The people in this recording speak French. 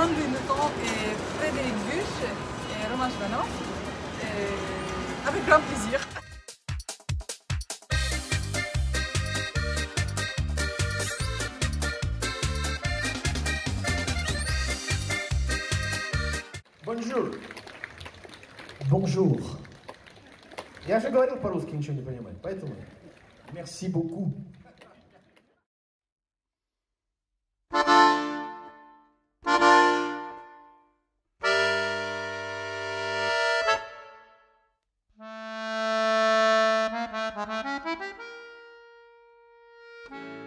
Jean-Louis Mouton et Frédéric Buch et Romain Chvanov. Avec grand plaisir. Bonjour. Bonjour. Я же говорил по-русски, ничего не понимаю. Поэтому merci beaucoup. Bye.